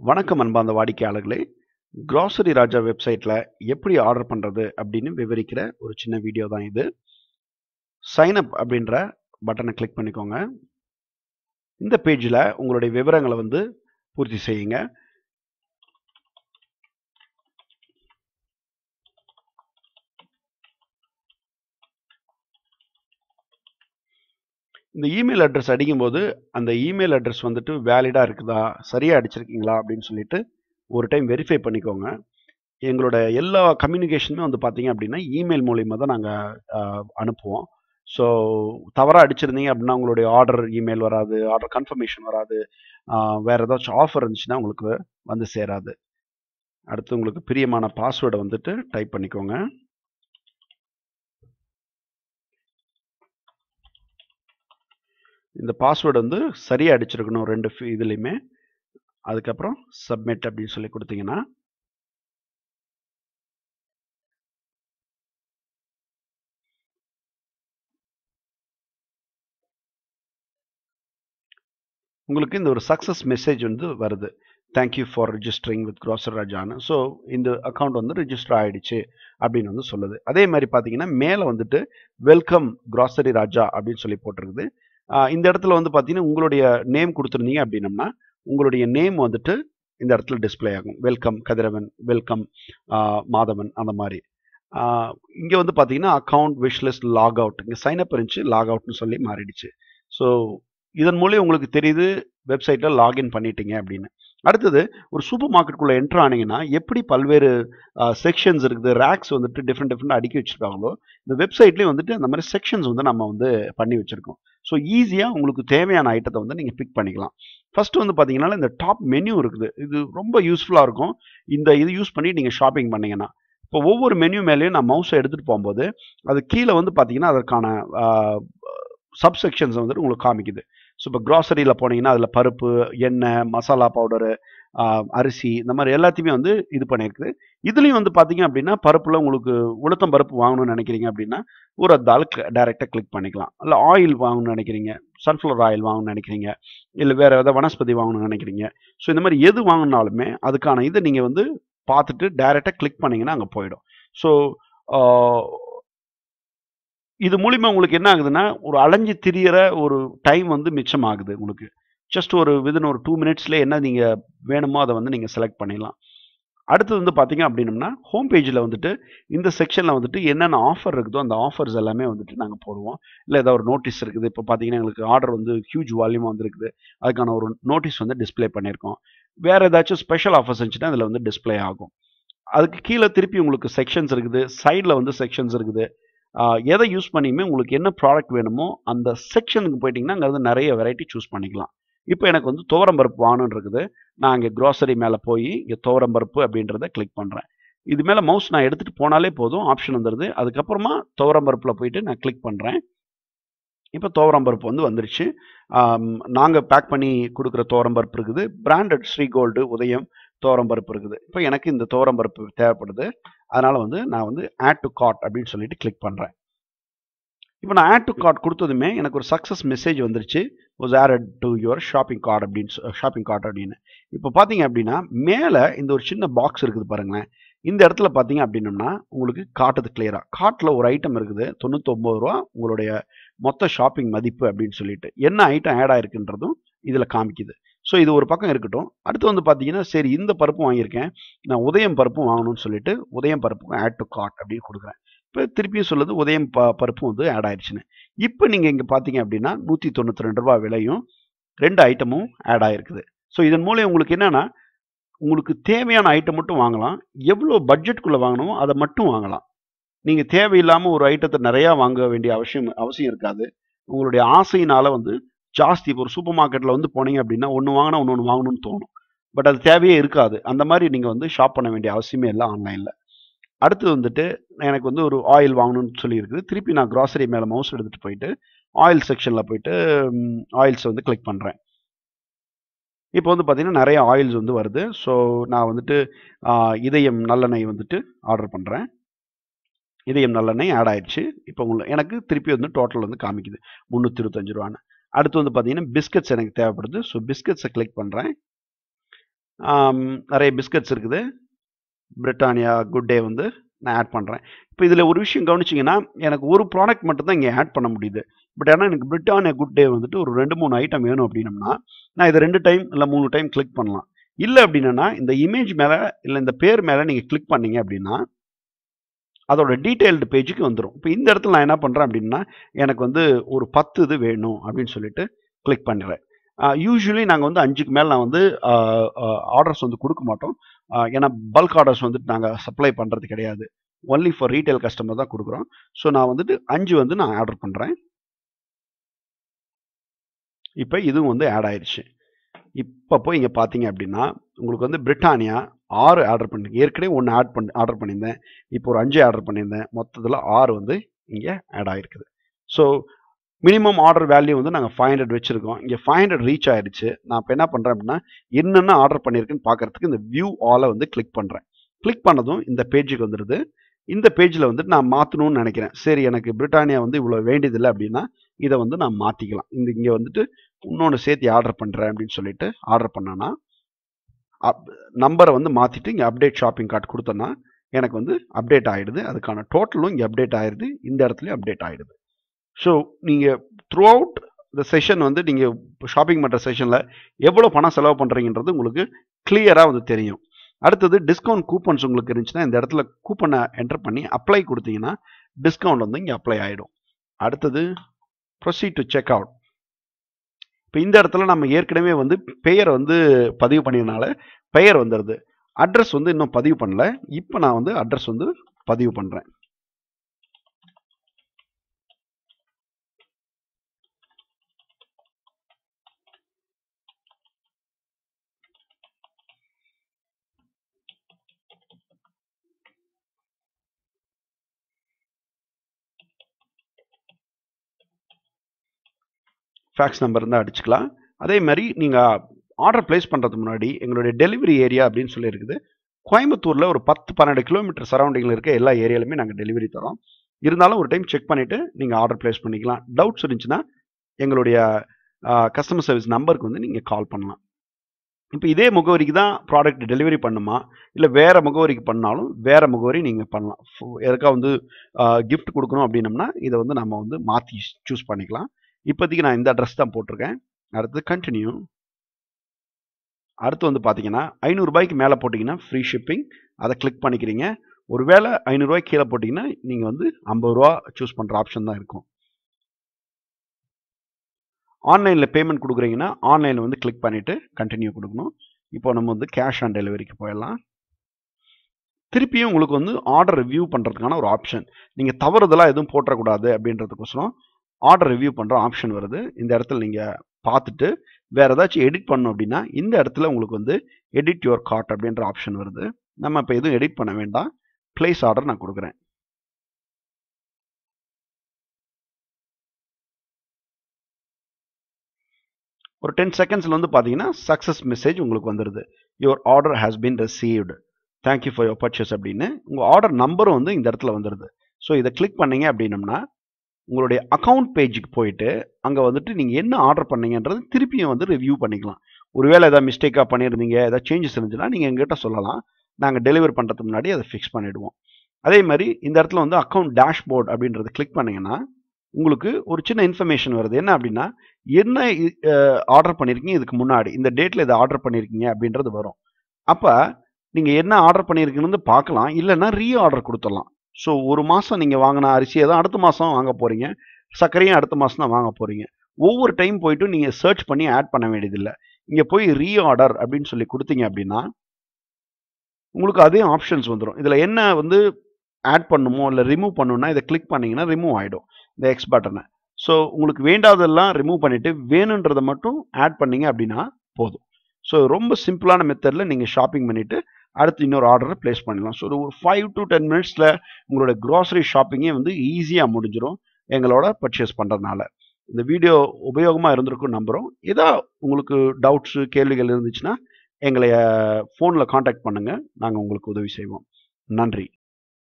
வணக்கம் அன்பார்ந்த வாடிக்கையாளர்களே. க்ராசரி ராஜா வெப்சைட்டில் எப்படி ஆர்டர் பண்ணுறது அப்படின்னு விவரிக்கிற ஒரு சின்ன வீடியோ தான் இது. சைன் அப் அப்படின்ற பட்டனை கிளிக் பண்ணிக்கோங்க. இந்த பேஜில் உங்களுடைய விவரங்களை வந்து பூர்த்தி செய்யுங்க. இந்த இமெயில் அட்ரஸ் அடிக்கும்போது அந்த இமெயில் அட்ரஸ் வந்துட்டு வேலிடாக இருக்குதா? சரியாக அடிச்சிருக்கீங்களா? அப்படின்னு சொல்லிட்டு ஒரு டைம் வெரிஃபை பண்ணிக்கோங்க. எங்களோட எல்லா கம்யூனிகேஷனுமே வந்து பார்த்தீங்க அப்படின்னா இமெயில் மூலயமா தான் நாங்கள் அனுப்புவோம். ஸோ தவறாக அடிச்சிருந்தீங்க அப்படின்னா உங்களுடைய ஆர்டர் இமெயில் வராது ஆர்டர் கன்ஃபர்மேஷன் வராது வேறு ஏதாச்சும் ஆஃபர் இருந்துச்சுன்னா உங்களுக்கு வந்து சேராது. அடுத்து உங்களுக்கு பிரியமான பாஸ்வேர்டை வந்துட்டு டைப் பண்ணிக்கோங்க. இந்த பாஸ்வேர்டு வந்து சரியாக அடிச்சிருக்கணும் ரெண்டு இதுலேயுமே. அதுக்கப்புறம் சப்மிட் அப்படின்னு சொல்லி கொடுத்தீங்கன்னா உங்களுக்கு இந்த ஒரு சக்ஸஸ் மெசேஜ் வந்து வருது. Thank you for registering with grocer ராஜான்னு ஸோ இந்த அக்கௌண்ட் வந்து ரிஜிஸ்டர் ஆகிடுச்சு அப்படின்னு வந்து சொல்லுது. அதே மாதிரி பார்த்தீங்கன்னா மேலே வந்துட்டு வெல்கம் கிராசரி ராஜா அப்படின்னு சொல்லி போட்டிருக்குது. இந்த இடத்துல வந்து பார்த்தீங்கன்னா உங்களுடைய நேம் கொடுத்துருந்தீங்க அப்படின்னம்னா உங்களுடைய நேம் வந்துட்டு இந்த இடத்துல டிஸ்ப்ளே ஆகும். வெல்கம் கதிரவன் வெல்கம் மாதவன் அந்த மாதிரி. இங்கே வந்து பார்த்தீங்கன்னா அக்கௌண்ட் விஷ்லிஸ்ட் லாக் அவுட் இங்கே சைன் அப் இருந்துச்சு லாக் அவுட்னு சொல்லி மாறிடுச்சு. ஸோ இதன் மூலியம் உங்களுக்கு தெரியுது வெப்சைட்டில் லாகின் பண்ணிட்டீங்க அப்படின்னு. அடுத்தது ஒரு சூப்பர் மார்க்கெட்டுக்குள்ளே என்ட்ரு ஆனீங்கன்னா எப்படி பல்வேறு செக்ஷன்ஸ் இருக்குது ரேக்ஸ் வந்துட்டு டிஃப்ரெண்ட் டிஃப்ரெண்ட் அடுக்கி வச்சிருக்காங்களோ இந்த வெப்சைட்லேயே வந்துட்டு அந்த மாதிரி செக்ஷன்ஸ் வந்து நம்ம வந்து பண்ணி வச்சுருக்கோம். ஸோ ஈஸியாக உங்களுக்கு தேவையான ஐட்டத்தை வந்து நீங்கள் பிக் பண்ணிக்கலாம். ஃபஸ்ட்டு வந்து பார்த்தீங்கன்னா இந்த டாப் மெனு இருக்குது. இது ரொம்ப யூஸ்ஃபுல்லாக இருக்கும். இந்த இது யூஸ் பண்ணி நீங்கள் ஷாப்பிங் பண்ணீங்கன்னா. இப்போ ஒவ்வொரு மெனு மேலேயும் நான் மவுஸை எடுத்துகிட்டு போகும்போது அது கீழே வந்து பார்த்தீங்கன்னா அதற்கான சப்செக்ஷன்ஸை வந்துட்டு உங்களுக்கு காமிக்குது. ஸோ இப்போ க்ராசரியில் போனீங்கன்னா அதில் பருப்பு எண்ணெய் மசாலா பவுடரு அரிசி இந்த மாதிரி எல்லாத்தையுமே வந்து இது பண்ணியிருக்குது. இதுலேயும் வந்து பார்த்தீங்க அப்படின்னா பருப்பில் உங்களுக்கு உளுத்தம் பருப்பு வாங்கணும்னு நினைக்கிறீங்க அப்படின்னா ஒரு தால் டைரெக்டாக கிளிக் பண்ணிக்கலாம். இல்லை ஆயில் வாங்கணும்னு நினைக்கிறீங்க சன்ஃப்ளவர் ஆயில் வாங்கணும்னு நினைக்கிறீங்க இல்லை வேறு ஏதாவது வனஸ்பதி வாங்கணும்னு நினைக்கிறீங்க. ஸோ இந்த மாதிரி எது வாங்கினாலுமே அதுக்கான இதை நீங்கள் வந்து பார்த்துட்டு டைரெக்டாக கிளிக் பண்ணிங்கன்னா அங்கே போயிடும். ஸோ இது மூலிமா உங்களுக்கு என்ன ஆகுதுன்னா ஒரு அலைஞ்சு திரியிற ஒரு டைம் வந்து மிச்சமாகுது உங்களுக்கு. ஜஸ்ட் ஒரு விதின் ஒரு டூ மினிட்ஸ்லேயே என்ன நீங்கள் வேணுமோ அதை வந்து நீங்கள் செலக்ட் பண்ணிடலாம். அடுத்தது வந்து பார்த்தீங்க அப்படின்னம்னா ஹோம் பேஜில் வந்துட்டு இந்த செக்ஷனில் வந்துட்டு என்னென்ன ஆஃபர் இருக்குதோ அந்த ஆஃபர்ஸ் எல்லாமே வந்துட்டு நாங்கள் போடுவோம். இல்லை ஏதாவது ஒரு நோட்டீஸ் இருக்குது. இப்போ பார்த்தீங்கன்னா எங்களுக்கு ஆர்டர் வந்து ஹியூஜ் வால்யூமாக வந்துருக்குது. அதுக்கான ஒரு நோட்டீஸ் வந்து டிஸ்ப்ளே பண்ணியிருக்கோம். வேறு ஏதாச்சும் ஸ்பெஷல் ஆஃபர்ஸ் இருந்துச்சுன்னா அதில் வந்து டிஸ்ப்ளே ஆகும். அதுக்கு கீழே திருப்பி உங்களுக்கு செக்ஷன்ஸ் இருக்குது. சைடில் வந்து செக்ஷன்ஸ் இருக்குது. எதை யூஸ் பண்ணியுமே உங்களுக்கு என்ன ப்ராடக்ட் வேணுமோ அந்த செக்ஷனுக்கு போயிட்டிங்கன்னா அங்கே வந்து நிறைய வெரைட்டி சூஸ் பண்ணிக்கலாம். இப்போ எனக்கு வந்து துவரம் பருப்பு இருக்குது. நான் இங்கே க்ராசரி மேலே போய் இங்கே துவரம் பருப்பு அப்படின்றத கிளிக் பண்ணுறேன் இது மேலே மவுஸ் நான் எடுத்துகிட்டு போனாலே போதும் ஆப்ஷன் வந்துடுது அதுக்கப்புறமா துவரம் பருப்பில் போயிட்டு நான் கிளிக் பண்ணுறேன் இப்போ துவரம் பருப்பு வந்து வந்துருச்சு. நாங்கள் பேக் பண்ணி கொடுக்குற துவரம் பருப்பு இருக்குது. பிராண்டட் ஸ்ரீகோல்டு உதயம் பருப்பு இருக்குது. இப்போ எனக்கு இந்த பருப்பு தேவைப்படுது. அதனால் வந்து நான் வந்து ஆட் டு கார்ட் அப்படின்னு சொல்லிட்டு கிளிக் பண்ணுறேன் இப்போ நான் ஆட் டு கார்ட் கொடுத்ததுமே எனக்கு ஒரு சக்ஸஸ் மெசேஜ் வந்துருச்சு. Was add to your shopping cart அப்படின்னு ஷாப்பிங் கார்ட் அப்படின்னு. இப்போ பார்த்தீங்க அப்படின்னா மேலே இந்த ஒரு சின்ன பாக்ஸ் இருக்குது பாருங்களேன். இந்த இடத்துல பார்த்தீங்க அப்படின்னம்னா உங்களுக்கு காட்டுது கிளியராக காட்டில் ஒரு ஐட்டம் இருக்குது. தொண்ணூத்தொம்பது ரூபா உங்களுடைய மொத்த ஷாப்பிங் மதிப்பு அப்படின்னு சொல்லிட்டு. என்ன ஐட்டம் ஆட் ஆயிருக்குன்றதும் இதில் காமிக்குது. ஸோ இது ஒரு பக்கம் இருக்கட்டும். அடுத்து வந்து பார்த்தீங்கன்னா சரி இந்த பருப்பும் வாங்கியிருக்கேன். நான் உதயம் பருப்பும் வாங்கணும்னு சொல்லிட்டு உதயம் பருப்புக்கும் ஆட் டு காட் அப்படின்னு கொடுக்குறேன். இப்போ திருப்பியும் சொல்லுது உதயம் ப பருப்பும் வந்து ஆட் ஆயிடுச்சுன்னு இப்போ நீங்கள் இங்கே பார்த்தீங்க அப்படின்னா நூற்றி தொண்ணூற்றி ரெண்டு ரூபா விலையும் ரெண்டு ஐட்டமும் ஆட் ஆகிருக்குது ஸோ இதன் மூலம் உங்களுக்கு என்னென்னா உங்களுக்கு தேவையான ஐட்டம் மட்டும் வாங்கலாம். எவ்வளோ பட்ஜெட்டுக்குள்ளே வாங்கணுமோ அதை மட்டும் வாங்கலாம். நீங்கள் தேவையில்லாமல் ஒரு ஐட்டத்தை நிறையா வாங்க வேண்டிய அவசியம் அவசியம் இருக்காது. உங்களுடைய ஆசையினால் வந்து ஜாஸ்தி. இப்போ ஒரு சூப்பர் மார்க்கெட்டில் வந்து போனீங்க அப்படின்னா ஒன்று வாங்கினா ஒன்று ஒன்று வாங்கணும்னு தோணும். பட் அது தேவையே இருக்காது. அந்த மாதிரி நீங்கள் வந்து ஷாப் பண்ண வேண்டிய அவசியமே இல்லை ஆன்லைனில். அடுத்து வந்துட்டு எனக்கு வந்து ஒரு ஆயில் வாங்கணும்னு சொல்லியிருக்குது. திருப்பி நான் கிராசரி மேலே மவுஸ் எடுத்துகிட்டு போயிட்டு ஆயில் செக்ஷனில் போயிட்டு ஆயில்ஸை வந்து கிளிக் பண்ணுறேன் இப்போ வந்து பார்த்தீங்கன்னா நிறைய ஆயில்ஸ் வந்து வருது. ஸோ நான் வந்துட்டு இதயம் நல்லெண்ணெய் வந்துட்டு ஆர்டர் பண்ணுறேன் இதயம் நல்லெண்ணெய் ஆட் ஆயிடுச்சு. இப்போ உங்களுக்கு எனக்கு திருப்பி வந்து டோட்டல் வந்து காமிக்குது. முந்நூற்றி இருபத்தஞ்சு ரூபான்னு. அடுத்து வந்து பார்த்தீங்கன்னா பிஸ்கட்ஸ் எனக்கு தேவைப்படுது. ஸோ பிஸ்கட்ஸை கிளிக் பண்ணுறேன் நிறைய பிஸ்கட்ஸ் இருக்குது. பிரிட்டானியா குட் டே வந்து நான் ஆட் பண்ணுறேன் இப்போ இதில் ஒரு விஷயம் கவனிச்சிங்கன்னா எனக்கு ஒரு ப்ராடக்ட் மட்டும் தான் இங்கே ஆட் பண்ண முடியுது. பட் ஆனால் எனக்கு பிரிட்டானியா குட் டே வந்துட்டு ஒரு ரெண்டு மூணு ஐட்டம் வேணும் அப்படின்னம்னா நான் இதை ரெண்டு டைம் இல்லை மூணு டைம் கிளிக் பண்ணலாம். இல்லை அப்படின்னா இந்த இமேஜ் மேலே இல்லை இந்த பேர் மேலே நீங்கள் கிளிக் பண்ணீங்க அப்படின்னா அதோட டீட்டெயில்டு பேஜுக்கு வந்துடும் இப்போ இந்த இடத்துல நான் என்ன பண்ணுறேன் அப்படின்னா எனக்கு வந்து ஒரு பத்து இது வேணும் அப்படின்னு சொல்லிட்டு கிளிக் பண்ணுறேன் யூஸ்வலி நாங்கள் வந்து அஞ்சுக்கு மேலே நான் வந்து ஆர்டர்ஸ் வந்து கொடுக்க மாட்டோம். ஏன்னா பல்க் ஆர்டர்ஸ் வந்துட்டு நாங்கள் சப்ளை பண்ணுறது கிடையாது. ஒன்லி ஃபார் ரீட்டைல் கஸ்டமர் தான் கொடுக்குறோம். ஸோ நான் வந்துட்டு அஞ்சு வந்து நான் ஆர்டர் பண்ணுறேன் இப்போ இதுவும் வந்து ஆட் ஆயிடுச்சு. இப்போ போய் இங்கே பார்த்தீங்க அப்படின்னா உங்களுக்கு வந்து பிரிட்டானியா ஆறு ஆர்டர் பண்ணி ஏற்கனவே ஒன்று ஆட் பண்ணி ஆர்டர் பண்ணியிருந்தேன். இப்போ ஒரு அஞ்சு ஆர்டர் பண்ணியிருந்தேன். மொத்தத்தில் ஆறு வந்து இங்கே ஆட் ஆகிருக்குது. ஸோ மினிமம் ஆர்டர் வேல்யூ வந்து நாங்கள் ஃபைவ் ஹண்ட்ரட் வச்சுருக்கோம். இங்கே ஃபைவ் ஹண்ட்ரட் ரீச் ஆயிடுச்சு நான் இப்போ என்ன பண்ணுறேன் அப்படின்னா என்னென்ன ஆர்டர் பண்ணியிருக்குன்னு பார்க்கறதுக்கு இந்த வியூ ஆலை வந்து கிளிக் பண்ணுறேன் கிளிக் பண்ணதும் இந்த பேஜுக்கு வந்துடுது இந்த பேஜில் வந்துட்டு நான் மாற்றணும்னு நினைக்கிறேன். சரி எனக்கு பிரிட்டானியா வந்து இவ்வளோ வேண்டியதில்லை அப்படின்னா இதை வந்து நான் மாற்றிக்கலாம் இந்த இங்கே வந்துட்டு இன்னொன்று சேர்த்து ஆர்டர் பண்ணுறேன் அப்படின்னு சொல்லிட்டு ஆர்டர் பண்ணேன்னா அப் நம்பரை வந்து மாற்றிட்டு இங்கே அப்டேட் ஷாப்பிங் கார்ட் கொடுத்தோன்னா எனக்கு வந்து அப்டேட் ஆகிடுது அதுக்கான டோட்டலும் இங்கே அப்டேட் ஆகிடுது இந்த இடத்துலையும் அப்டேட் ஆகிடுது ஸோ நீங்கள் த்ரூ அவுட் இந்த செஷன் வந்து நீங்கள் ஷாப்பிங் பண்ணுற செஷனில் எவ்வளோ பணம் செலவு பண்ணுறீங்கன்றது உங்களுக்கு கிளியராக வந்து தெரியும். அடுத்தது டிஸ்கவுண்ட் கூப்பன்ஸ் உங்களுக்கு இருந்துச்சுன்னா இந்த இடத்துல கூப்பனை என்டர் பண்ணி அப்ளை கொடுத்தீங்கன்னா டிஸ்கவுண்ட் வந்து இங்கே அப்ளை ஆகிடும் அடுத்தது ப்ரொசீட் டு செக் அவுட் இப்போ இந்த இடத்துல நம்ம ஏற்கனவே வந்து பெயர் வந்து பதிவு பண்ணியதுனால பெயர் வந்துடுது அட்ரஸ் வந்து இன்னும் பதிவு பண்ணல. இப்போ நான் வந்து அட்ரஸ் வந்து பதிவு பண்ணுறேன் ஃபேக்ஸ் நம்பர் இருந்தால் அடிச்சுக்கலாம். அதே மாதிரி நீங்கள் ஆர்டர் பிளேஸ் பண்ணுறதுக்கு முன்னாடி எங்களுடைய டெலிவரி ஏரியா அப்படின்னு சொல்லியிருக்குது. கோயம்புத்தூரில் ஒரு பத்து பன்னெண்டு கிலோமீட்டர் சரௌண்டிங்கில் இருக்க எல்லா ஏரியாலுமே நாங்கள் டெலிவரி தரோம் இருந்தாலும் ஒரு டைம் செக் பண்ணிவிட்டு நீங்கள் ஆர்டர் பிளேஸ் பண்ணிக்கலாம். டவுட்ஸ் இருந்துச்சுன்னா எங்களுடைய கஸ்டமர் சர்வீஸ் நம்பருக்கு வந்து நீங்கள் கால் பண்ணலாம். இப்போ இதே முகவரிக்கு தான் ப்ராடக்ட் டெலிவரி பண்ணுமா? இல்லை வேறு முகவரிக்கு பண்ணாலும் வேறு முகவரி நீங்கள் பண்ணலாம். எதுக்காக வந்து கிஃப்ட் கொடுக்கணும் அப்படின்னம்னா இதை வந்து நம்ம வந்து மாற்றி சூஸ் பண்ணிக்கலாம். இப்போதைக்கு நான் இந்த அட்ரஸ் தான் போட்டிருக்கேன். அடுத்து கண்டினியூ அடுத்து வந்து பார்த்தீங்கன்னா ஐநூறுரூபாய்க்கு மேலே போட்டிங்கன்னா ஃப்ரீ ஷிப்பிங் அதை கிளிக் பண்ணிக்கிறீங்க. ஒருவேளை ஐநூறுரூவாய்க்கு கீழே போட்டிங்கன்னா நீங்கள் வந்து ஐம்பது ரூபா சூஸ் பண்ணுற ஆப்ஷன் தான் இருக்கும். ஆன்லைனில் பேமெண்ட் கொடுக்குறீங்கன்னா ஆன்லைனில் வந்து கிளிக் பண்ணிவிட்டு கண்டினியூ கொடுக்கணும். இப்போ நம்ம வந்து கேஷ் ஆன் டெலிவரிக்கு போயிடலாம். திருப்பியும் உங்களுக்கு வந்து ஆர்டர் ரிவ்யூ பண்ணுறதுக்கான ஒரு ஆப்ஷன் நீங்கள் தவறுதலாக எதுவும் போட்டுறக்கூடாது அப்படின்றதுக்கோசரம் ஆர்டர் ரிவ்யூ பண்ணுற ஆப்ஷன் வருது. இந்த இடத்துல நீங்கள் பார்த்துட்டு வேறு ஏதாச்சும் எடிட் பண்ணோம் அப்படின்னா இந்த இடத்துல உங்களுக்கு வந்து எடிட் யுவர் கார்ட் அப்படின்ற ஆப்ஷன் வருது. நம்ம இப்போ எதுவும் எடிட் பண்ண வேண்டாம். பிளேஸ் ஆர்டர் நான் கொடுக்குறேன். ஒரு டென் செகண்ட்ஸில் வந்து பார்த்தீங்கன்னா சக்ஸஸ் மெசேஜ் உங்களுக்கு வந்துடுது your order has been received thank you for your purchase அப்படின்னு. உங்கள் ஆர்டர் நம்பரும் வந்து இந்த இடத்துல வந்துடுது ஸோ இதை கிளிக் பண்ணீங்க அப்படின்னம்னா உங்களுடைய அக்கௌண்ட் பேஜுக்கு போயிட்டு அங்கே வந்துட்டு நீங்கள் என்ன ஆர்டர் பண்ணீங்கன்றது திருப்பியும் வந்து ரிவ்யூ பண்ணிக்கலாம். ஒருவேளை எதாவது மிஸ்டேக்காக பண்ணியிருந்தீங்க ஏதாவது சேஞ்சஸ் இருந்துச்சுன்னா நீங்கள் எங்கிட்ட சொல்லலாம். நாங்கள் டெலிவரி பண்ணுறதுக்கு முன்னாடி அதை ஃபிக்ஸ் பண்ணிவிடுவோம் அதே மாதிரி இந்த இடத்துல வந்து அக்கௌண்ட் டேஷ்போர்ட் அப்படின்றத கிளிக் பண்ணிங்கன்னா உங்களுக்கு ஒரு சின்ன இன்ஃபர்மேஷன் வருது. என்ன அப்படின்னா என்ன ஆர்டர் பண்ணியிருக்கீங்க இதுக்கு முன்னாடி. இந்த டேட்டில் இதை ஆர்டர் பண்ணியிருக்கீங்க அப்படின்றது வரும். அப்போ நீங்கள் என்ன ஆர்டர் பண்ணியிருக்கீங்கன்னு பார்க்கலாம். இல்லைன்னா ரீ ஆர்டர் கொடுத்துடலாம். ஸோ ஒரு மாதம் நீங்கள் வாங்கின அரிசியை தான் அடுத்த மாதம் வாங்க போகிறீங்க சர்க்கரையும் அடுத்த மாதம் தான் வாங்க போகிறீங்க ஒவ்வொரு டைம் போயிட்டு நீங்கள் சர்ச் பண்ணி ஆட் பண்ண வேண்டியதில்லை. இங்கே போய் ரீ ஆர்டர் அப்படின்னு சொல்லி கொடுத்தீங்க அப்படின்னா உங்களுக்கு அதே ஆப்ஷன்ஸ் வந்துடும் இதில் என்ன வந்து ஆட் பண்ணுமோ இல்லை ரிமூவ் பண்ணணும்னா இதை கிளிக் பண்ணிங்கன்னா ரிமூவ் ஆகிடும் இந்த எக்ஸ் பட்டனை ஸோ உங்களுக்கு வேண்டாததெல்லாம் ரிமூவ் பண்ணிவிட்டு வேணுன்றதை மட்டும் ஆட் பண்ணீங்க அப்படின்னா போதும். ஸோ ரொம்ப சிம்பிளான மெத்தடில் நீங்கள் ஷாப்பிங் பண்ணிவிட்டு அடுத்து இன்னொரு ஆர்டரை ப்ளேஸ் பண்ணலாம் ஸோ ஒரு ஃபைவ் டு டென் மினிட்ஸில் உங்களோட க்ராசரி ஷாப்பிங்கே வந்து ஈஸியாக முடிஞ்சிடும் எங்களோட பர்ச்சேஸ் பண்ணுறதுனால இந்த வீடியோ உபயோகமாக இருந்திருக்கும் நம்புகிறோம் ஏதோ உங்களுக்கு டவுட்ஸு கேள்விகள் இருந்துச்சுன்னா எங்களை ஃபோனில் காண்டாக்ட் பண்ணுங்கள் நாங்கள் உங்களுக்கு உதவி செய்வோம். நன்றி.